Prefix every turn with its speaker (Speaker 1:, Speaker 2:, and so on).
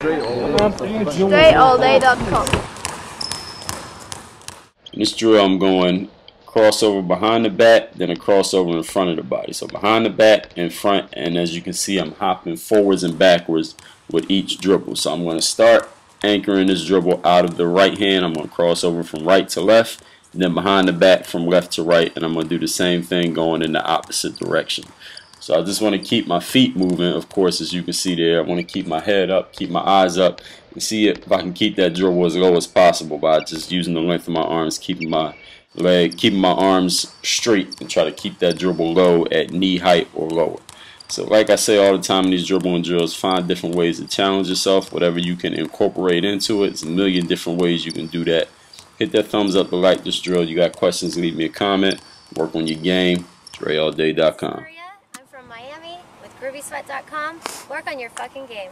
Speaker 1: DreAllDay.com.
Speaker 2: In this drill, I'm going crossover behind the back, then a crossover in front of the body. So behind the back, in front, and as you can see, I'm hopping forwards and backwards with each dribble. So I'm going to start anchoring this dribble out of the right hand. I'm going to cross over from right to left, then behind the back from left to right, and I'm going to do the same thing going in the opposite direction. So I just want to keep my feet moving, of course, as you can see there. I want to keep my head up, keep my eyes up, and see if I can keep that dribble as low as possible by just using the length of my arms, keeping my leg, keeping my arms straight, and try to keep that dribble low at knee height or lower. So like I say all the time in these dribbling drills, find different ways to challenge yourself, whatever you can incorporate into it. There's a million different ways you can do that. Hit that thumbs up to like this drill. You got questions, leave me a comment. Work on your game. DreAllDay.com.
Speaker 3: I'm from Miami with GroovySweat.com. Work on your fucking game.